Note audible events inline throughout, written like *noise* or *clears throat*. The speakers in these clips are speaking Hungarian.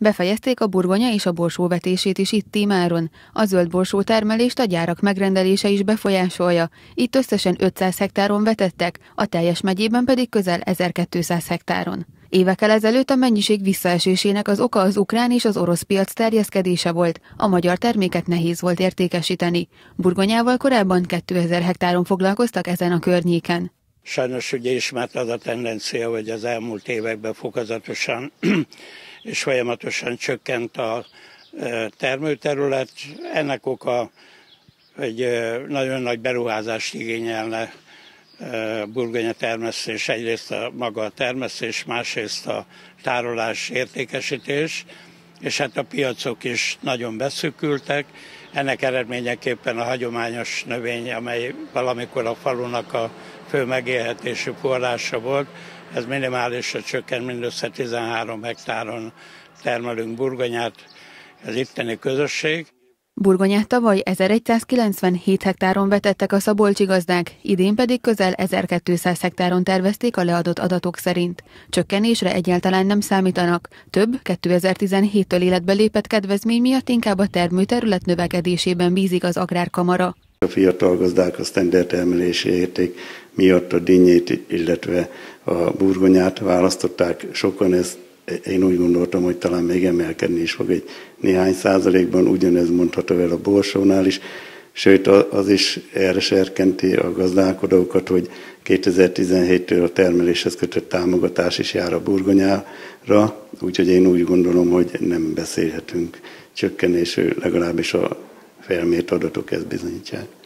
Befejezték a burgonya és a borsó vetését is itt Tímáron. A zöld borsó termelést a gyárak megrendelése is befolyásolja. Itt összesen 500 hektáron vetettek, a teljes megyében pedig közel 1200 hektáron. Évekkel ezelőtt a mennyiség visszaesésének az oka az ukrán és az orosz piac terjeszkedése volt, a magyar terméket nehéz volt értékesíteni. Burgonyával korábban 2000 hektáron foglalkoztak ezen a környéken. Sajnos ugye ismert az a tendencia, hogy az elmúlt években fokozatosan *clears throat* és folyamatosan csökkent a termőterület. Ennek oka, hogy nagyon nagy beruházást igényelne burgonya termesztés, egyrészt a maga a termesztés, másrészt a tárolás, értékesítés, és hát a piacok is nagyon beszűkültek. Ennek eredményeképpen a hagyományos növény, amely valamikor a falunak a fő megélhetésű forrása volt, ez minimálisra csökkent, mindössze 13 hektáron termelünk burgonyát, ez itteni közösség. Burgonyát tavaly 1197 hektáron vetettek a szabolcsi gazdák, idén pedig közel 1200 hektáron tervezték a leadott adatok szerint. Csökkenésre egyáltalán nem számítanak. Több 2017-től életbe lépett kedvezmény miatt inkább a termőterület növekedésében bízik az Agrárkamara. A fiatal gazdák a standard termelési érték miatt a dinnyét, illetve a burgonyát választották. Sokan ezt én úgy gondoltam, hogy talán még emelkedni is fog egy néhány százalékban, ugyanez mondható el a borsónál is, sőt az is erre serkenti a gazdálkodókat, hogy 2017-től a termeléshez kötött támogatás is jár a burgonyára, úgyhogy én úgy gondolom, hogy nem beszélhetünk csökkenésről, legalábbis a felmért adatok ezt bizonyítják.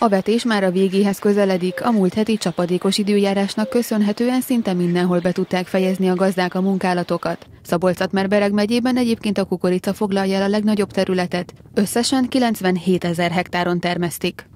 A vetés már a végéhez közeledik, a múlt heti csapadékos időjárásnak köszönhetően szinte mindenhol be tudták fejezni a gazdák a munkálatokat. Szabolcs-Szatmár-Bereg megyében egyébként a kukorica foglalja el a legnagyobb területet, összesen 97 ezer hektáron termesztik.